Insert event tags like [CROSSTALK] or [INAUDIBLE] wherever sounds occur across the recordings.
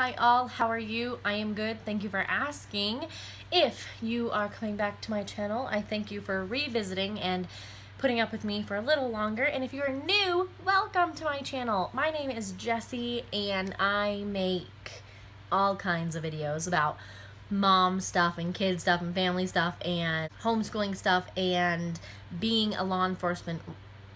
Hi all, how are you? I am good. Thank you for asking. If you are coming back to my channel, I thank you for revisiting and putting up with me for a little longer. And if you're new, welcome to my channel. My name is Jessie and I make all kinds of videos about mom stuff and kid stuff and family stuff and homeschooling stuff and being a law enforcement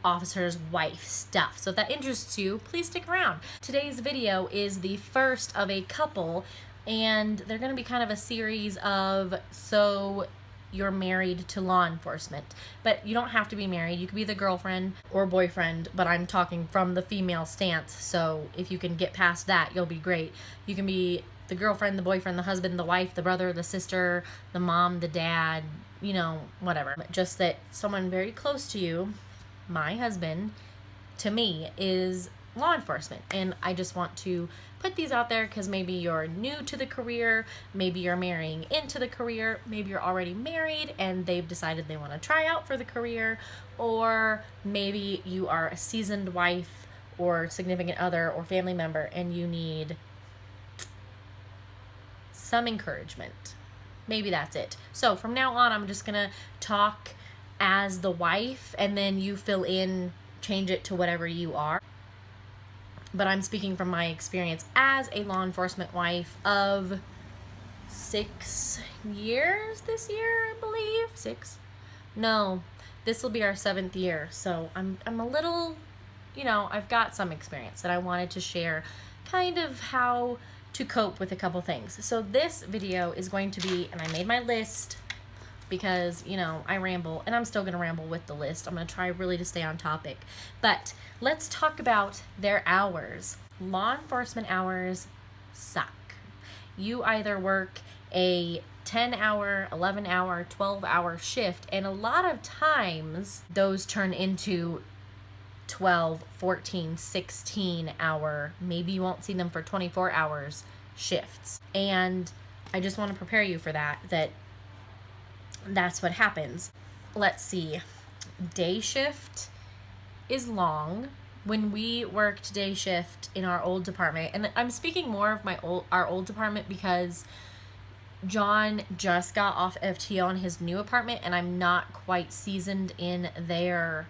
officer's wife stuff. So if that interests you, please stick around. Today's video is the first of a couple and they're going to be kind of a series of so you're married to law enforcement. But you don't have to be married. You could be the girlfriend or boyfriend, but I'm talking from the female stance. So if you can get past that, you'll be great. You can be the girlfriend, the boyfriend, the husband, the wife, the brother, the sister, the mom, the dad, you know, whatever. Just that someone very close to you my husband, to me, is law enforcement. And I just want to put these out there because maybe you're new to the career, maybe you're marrying into the career, maybe you're already married and they've decided they want to try out for the career, or maybe you are a seasoned wife or significant other or family member and you need some encouragement. Maybe that's it. So from now on, I'm just going to talk as the wife and then you fill in, change it to whatever you are. But I'm speaking from my experience as a law enforcement wife of six years this year, I believe. Six? No, this will be our seventh year. So I'm, I'm a little, you know, I've got some experience that I wanted to share kind of how to cope with a couple things. So this video is going to be, and I made my list because, you know, I ramble and I'm still going to ramble with the list. I'm going to try really to stay on topic. But let's talk about their hours. Law enforcement hours suck. You either work a 10 hour, 11 hour, 12 hour shift, and a lot of times those turn into 12, 14, 16 hour, maybe you won't see them for 24 hours shifts. And I just want to prepare you for that, that that's what happens. Let's see. Day shift is long. When we worked day shift in our old department, and I'm speaking more of my old our old department because Jon just got off FTO on his new apartment, and I'm not quite seasoned in their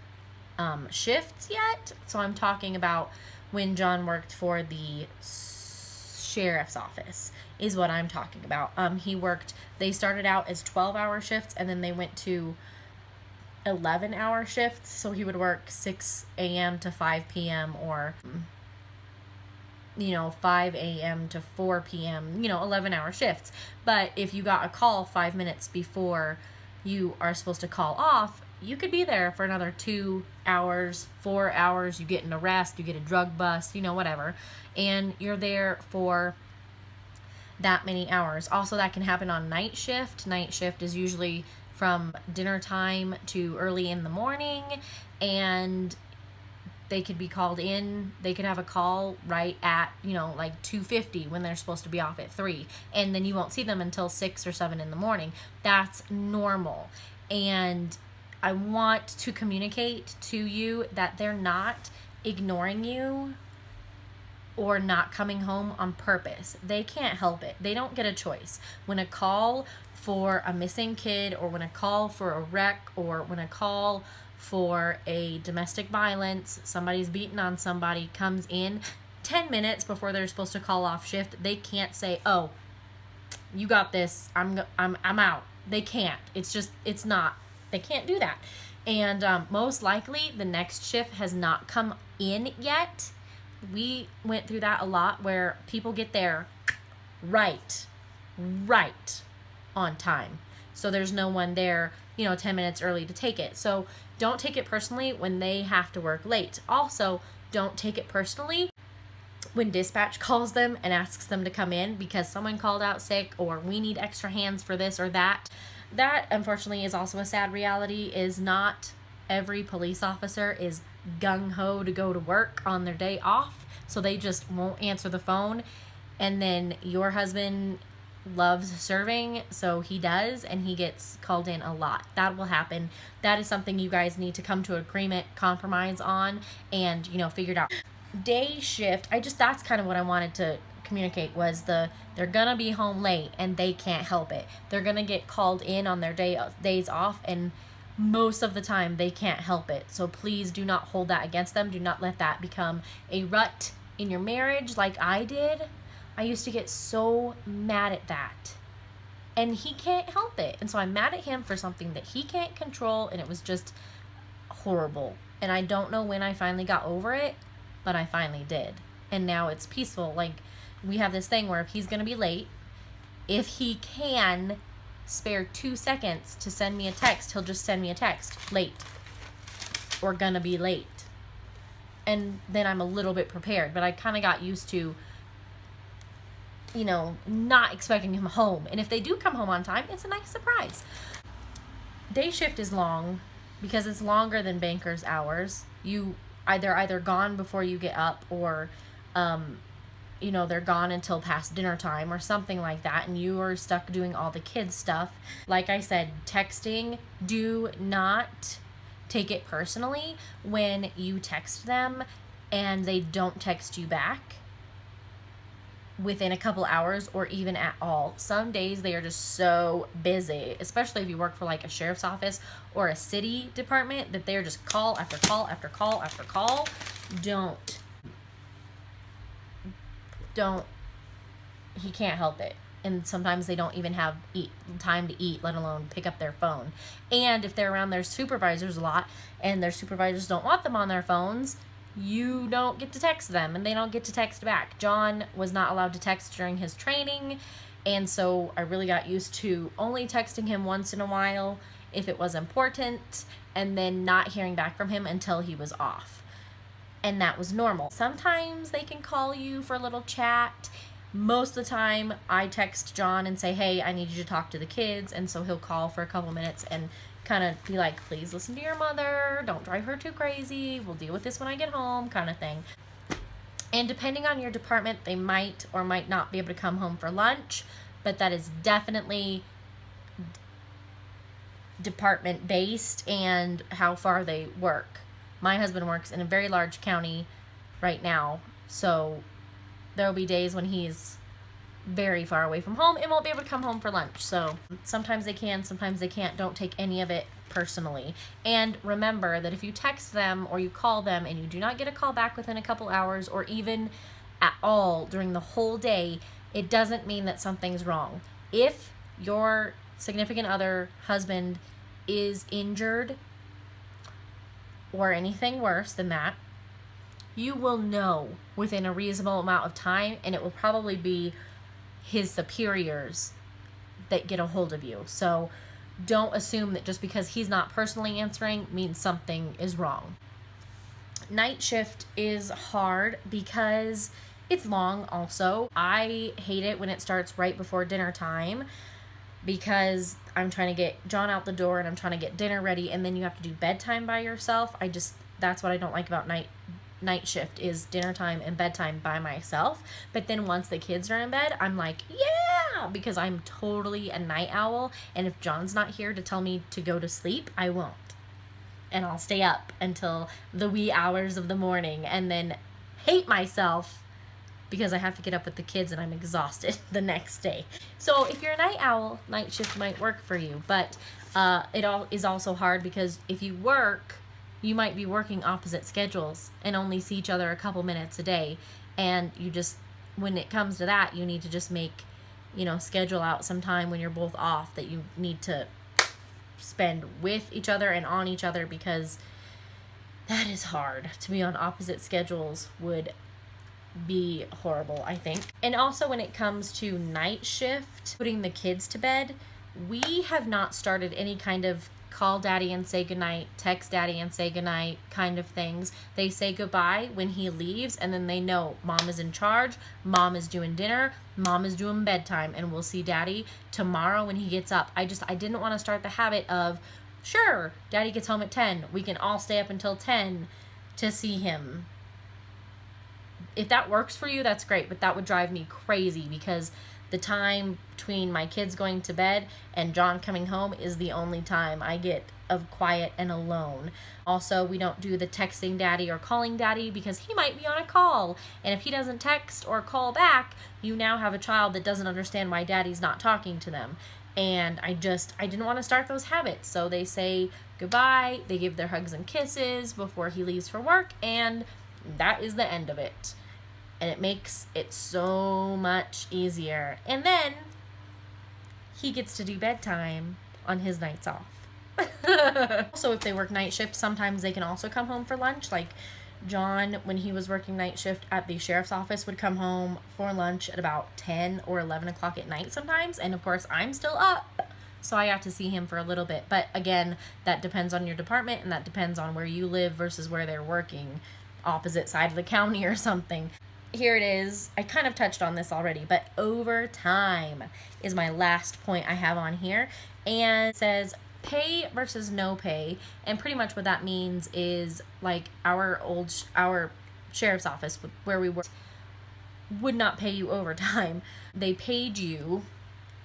um, shifts yet. So I'm talking about when Jon worked for the sheriff's office is what I'm talking about. Um, he worked, they started out as 12 hour shifts and then they went to 11 hour shifts. So he would work 6 a.m. to 5 p.m. or, you know, 5 a.m. to 4 p.m., you know, 11 hour shifts. But if you got a call five minutes before you are supposed to call off, you could be there for another two hours, four hours. You get an arrest, you get a drug bust, you know, whatever. And you're there for that many hours. Also, that can happen on night shift. Night shift is usually from dinner time to early in the morning. And they could be called in they could have a call right at you know like 2.50 when they're supposed to be off at 3 and then you won't see them until 6 or 7 in the morning that's normal and I want to communicate to you that they're not ignoring you or not coming home on purpose. They can't help it. They don't get a choice. When a call for a missing kid or when a call for a wreck or when a call for a domestic violence, somebody's beating on somebody comes in 10 minutes before they're supposed to call off shift, they can't say, "Oh, you got this. I'm I'm I'm out." They can't. It's just it's not they can't do that. And um, most likely the next shift has not come in yet. We went through that a lot where people get there right, right on time. So there's no one there, you know, 10 minutes early to take it. So don't take it personally when they have to work late. Also, don't take it personally when dispatch [LAUGHS] calls them and asks them to come in because someone called out sick or we need extra hands for this or that that unfortunately is also a sad reality is not every police officer is gung-ho to go to work on their day off so they just won't answer the phone. And then your husband loves serving so he does and he gets called in a lot. That will happen. That is something you guys need to come to agreement compromise on and you know figure it out. Day shift i just that's kind of what i wanted to communicate was the they're gonna be home late and they can't help it. They're gonna get called in on their day days off and most of the time they can't help it. So please do not hold that against them. Do not let that become a rut in your marriage like I did. I used to get so mad at that. And he can't help it. And so I'm mad at him for something that he can't control and it was just horrible. And I don't know when I finally got over it, but I finally did. And now it's peaceful. Like we have this thing where if he's going to be late, if he can spare two seconds to send me a text, he'll just send me a text late or gonna be late. And then I'm a little bit prepared, but I kind of got used to, you know, not expecting him home. And if they do come home on time, it's a nice surprise. Day shift is long because it's longer than banker's hours. You either either gone before you get up or um, you know they're gone until past dinner time or something like that and you are stuck doing all the kids stuff like i said texting do not take it personally when you text them and they don't text you back within a couple hours or even at all. Some days they are just so busy, especially if you work for like a sheriff's office or a city department, that they're just call after call after call after call. Don't don't he can't help it. And sometimes they don't even have eat time to eat let alone pick up their phone. And if they're around their supervisors a lot and their supervisors don't want them on their phones you don't get to text them and they don't get to text back. Jon was not allowed to text during his training and so i really got used to only texting him once in a while if it was important and then not hearing back from him until he was off and that was normal. Sometimes they can call you for a little chat. Most of the time, I text Jon and say, hey, I need you to talk to the kids. And so he'll call for a couple minutes and kind of be like, please listen to your mother. Don't drive her too crazy. We'll deal with this when I get home, kind of thing. And depending on your department, they might or might not be able to come home for lunch, but that is definitely department based and how far they work. My husband works in a very large county right now, so there will be days when he's very far away from home and won't be able to come home for lunch. So sometimes they can, sometimes they can't. Don't take any of it personally. And remember that if you text them or you call them and you do not get a call back within a couple hours or even at all during the whole day, it doesn't mean that something's wrong. If your significant other, husband, is injured or anything worse than that, you will know within a reasonable amount of time, and it will probably be his superiors that get a hold of you. So don't assume that just because he's not personally answering means something is wrong. Night shift is hard because it's long also. I hate it when it starts right before dinner time because I'm trying to get Jon out the door and I'm trying to get dinner ready and then you have to do bedtime by yourself. I just that's what I don't like about night night shift is dinner time and bedtime by myself. But then once the kids are in bed, I'm like, yeah, because I'm totally a night owl and if Jon's not here to tell me to go to sleep, I won't. And I'll stay up until the wee hours of the morning and then hate myself because I have to get up with the kids and I'm exhausted [LAUGHS] the next day. So if you're a night owl, night shift might work for you, but uh, it all is also hard because if you work, you might be working opposite schedules and only see each other a couple minutes a day. And you just, when it comes to that, you need to just make, you know, schedule out some time when you're both off that you need to spend with each other and on each other because that is hard to be on opposite schedules would be horrible, I think. And also when it comes to night shift, putting the kids to bed, we have not started any kind of call daddy and say goodnight, text daddy and say goodnight kind of things. They say goodbye when he leaves and then they know mom is in charge, mom is doing dinner, mom is doing bedtime and we'll see daddy tomorrow when he gets up. I just I didn't want to start the habit of sure, daddy gets home at 10. We can all stay up until 10 to see him if that works for you, that's great, but that would drive me crazy because the time between my kids going to bed and Jon coming home is the only time I get of quiet and alone. Also, we don't do the texting daddy or calling daddy because he might be on a call. And if he doesn't text or call back, you now have a child that doesn't understand why daddy's not talking to them. And I just, I didn't want to start those habits. So they say goodbye, they give their hugs and kisses before he leaves for work, and that is the end of it and it makes it so much easier. And then he gets to do bedtime on his nights off. [LAUGHS] also, if they work night shift, sometimes they can also come home for lunch. Like Jon, when he was working night shift at the sheriff's office, would come home for lunch at about 10 or 11 o'clock at night sometimes. And of course, I'm still up. So I got to see him for a little bit. But again, that depends on your department and that depends on where you live versus where they're working opposite side of the county [LAUGHS] or something here it is. I kind of touched on this already, but overtime is my last point I have on here. And says pay versus no pay. And pretty much what that means is like our old, our sheriff's office where we work would not pay you overtime. [LAUGHS] They paid you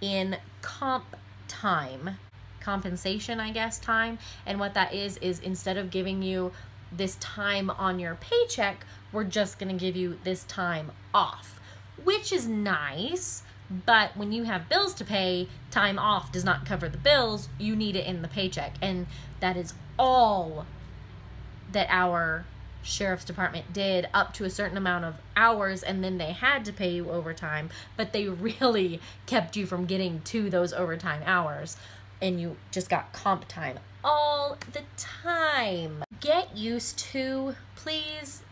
in comp time, compensation, I guess, time. And what that is, is instead of giving you this time on your paycheck, we're just going to give you this time off, which is nice. But when you have bills to pay, time off does not cover the bills. You need it in the paycheck. And that is all that our sheriff's department did up to a certain amount of hours and then they had to pay you overtime but they [LAUGHS] really kept you from getting to those overtime hours and you just got comp time all the time get used to please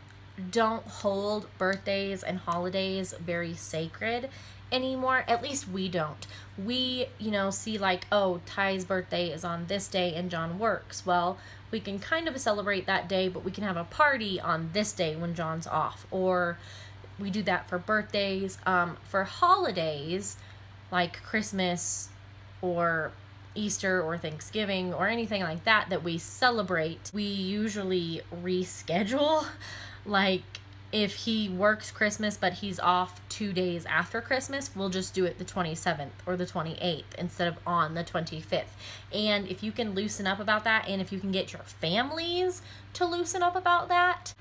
don't hold birthdays and holidays very sacred anymore. At least we don't. We, you know, see like, oh, Ty's birthday is on this day and Jon works. Well, we can kind of celebrate that day, but we can have a party on this day when Jon's off. Or we do that for birthdays. Um, for holidays, like Christmas or Easter or Thanksgiving or anything like that that we celebrate, we usually reschedule [LAUGHS] like if he works Christmas but he's off two days after Christmas, we'll just do it the 27th or the 28th instead of on the 25th. And if you can loosen up about that and if you can get your families to loosen up about that,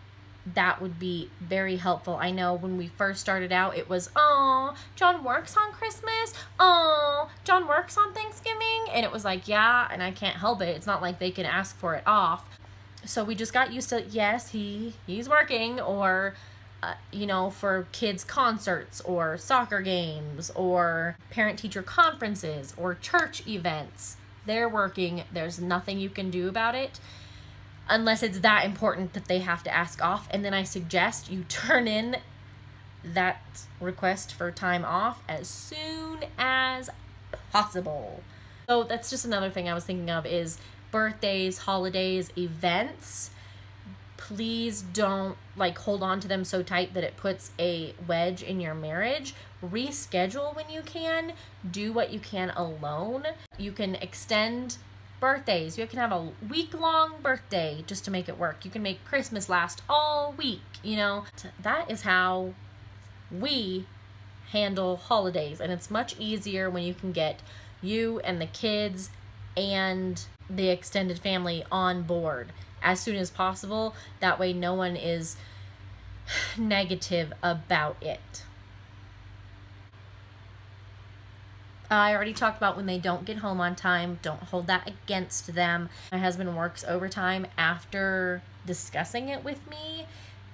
that would be very helpful. I know when we first started out, it was, oh, Jon works on Christmas. Oh, Jon works on Thanksgiving. And it was like, yeah, and I can't help it. It's not like they can ask for it off so we just got used to yes he he's working or uh, you know for kids concerts or soccer games or parent teacher conferences or church events. They're working. There's nothing you can do about it unless it's that important that they have to ask off. And then i suggest you [LAUGHS] turn in that request for time off as soon as possible. So that's just another thing i was thinking of is birthdays, holidays, events, please don't like hold on to them so tight that it puts a wedge in your marriage. Reschedule when you can. Do what you can alone. You can extend birthdays. You can have a week long birthday just to make it work. You can make Christmas last all week, you know. That is how we handle holidays and it's much easier when you can get you and the kids and the extended family on board as soon as possible. That way, no one is [SIGHS] negative about it. I already talked about when they don't get home on time, don't hold that against them. My husband works overtime after discussing it with me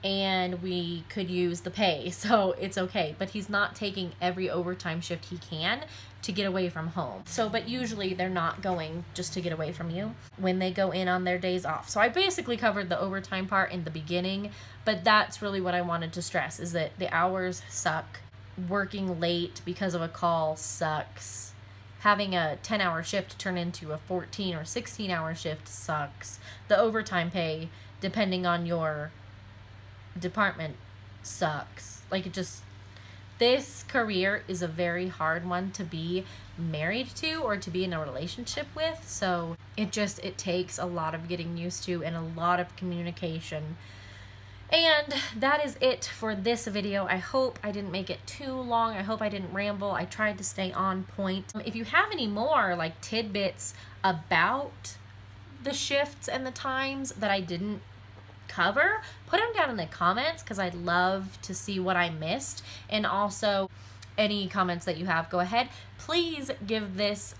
and we could use the pay, [LAUGHS] so it's okay. But he's not taking every overtime shift he can to get away from home. So, but usually they're not going just to get away from you when they go in on their days off. So I basically covered the overtime part in the beginning, but that's really what I wanted to stress is that the hours suck. Working late because of a call sucks. Having a 10 hour shift turn into a 14 or 16 hour shift sucks. The overtime pay, depending on your department, sucks. Like it just this career is a very hard one to be married to or to be in a relationship with. So it just it takes a lot of getting used to and a lot of communication. And that is it for this video. I hope I didn't make it too long. I hope I didn't ramble. I tried to stay on point. If you have any more like tidbits about the shifts and the times that I didn't cover, put them down in the comments because I'd love to see what I missed. And also any comments that you have, go ahead. Please give this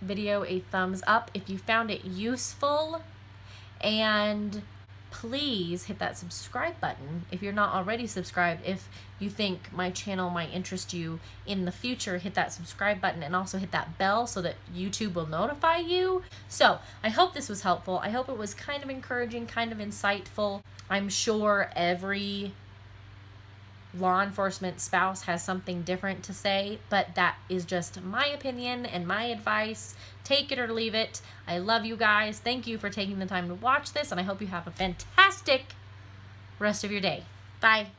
video a thumbs up if you found it useful and please hit that subscribe button if you're not already subscribed. If you think my channel might interest you in the future, hit that subscribe button and also hit that bell so that YouTube will notify you. So I hope this was helpful. I hope it was kind of encouraging, kind of insightful. I'm sure every law enforcement spouse has something different to say, but that is just my opinion and my advice. Take it or leave it. I love you guys. Thank you for taking the time to watch this, and I hope you have a fantastic rest of your day. Bye.